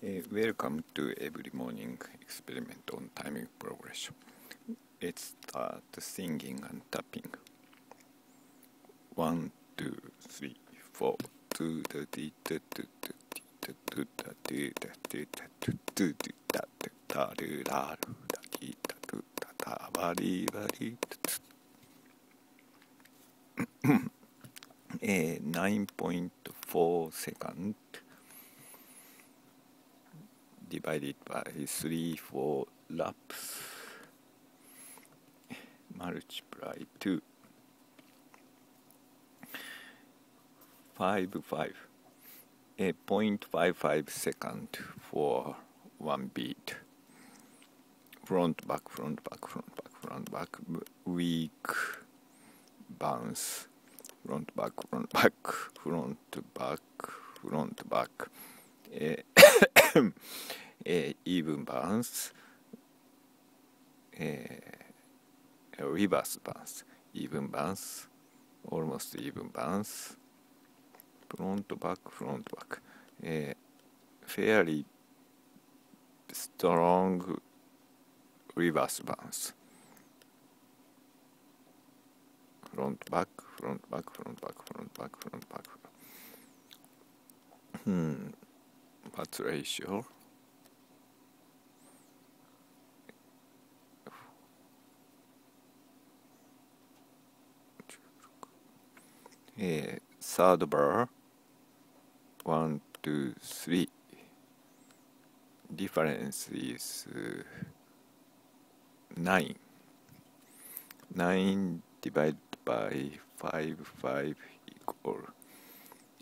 Welcome to every morning experiment on timing progression. Let's start singing and tapping. One, two, three, four. Two, da, dee, da, da, da, dee, da, da, da, dee, da, dee, da, da, do, do, da, da, da, do, da, do, da, dee, da, do, da, da, ba, dee, ba, dee, da, da. Eh, 9.4 second divided by 3 4 laps. Multiply 2 5 5 a 0.55 second for one beat. Front back front back front back front back. Weak bounce. Front back front back. Front back front back えー、even bounce、えー、reverse bounce even bounce almost even bounce フロントバックフロントバック、えー、fairly strong reverse bounce フロントバックフロントバックフロントバックフロントバックフロントバックうん what's ratio eh, third bar. One two three. Difference is uh, nine. Nine divided by five five equal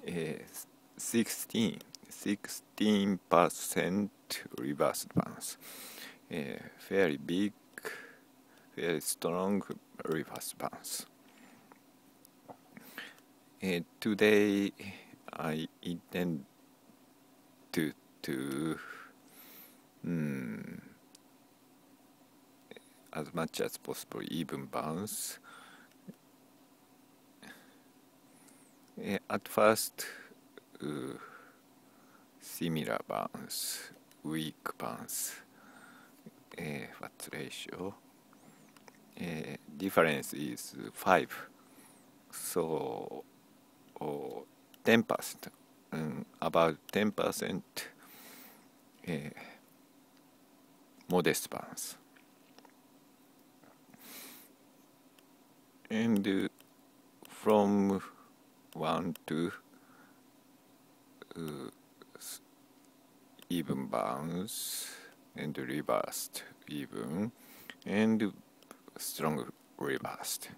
uh, sixteen sixteen percent reverse bounce very big very strong reverse bounce uh, today I intend to to hmm, as much as possible even bounce. Uh, at first, uh, similar bounce, weak bounce. Uh, what ratio? Uh, difference is five. So or 10%, um, about 10% uh, modest bounce. And uh, from 1 to uh, even bounce and reversed even and strong reversed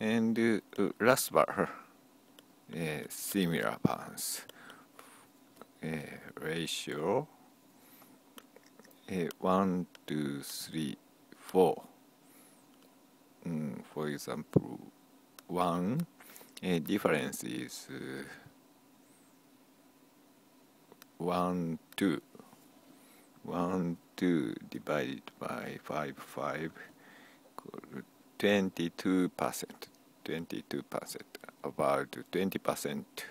and uh, last bar uh, similar bounce. Uh, ratio uh, 1 2 3 4 mm, for example 1 uh, difference is uh, 1 2 1 2 divided by 5 5 22 percent. 22 percent. About 20 percent.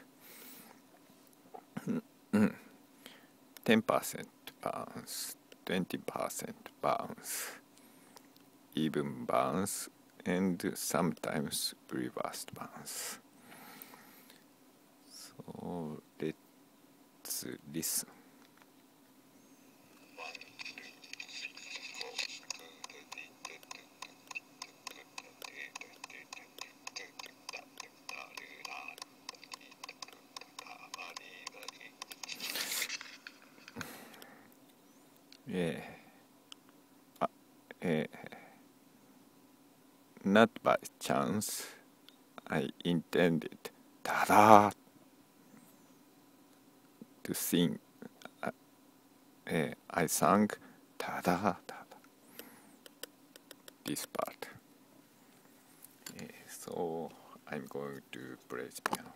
10 percent bounce 20 percent bounce even bounce and sometimes reversed bounce so スリスえー、あえー、not by chance I intended ただー to sing. Uh, uh, I sang ta-da, ta-da this part. Uh, so I'm going to play piano.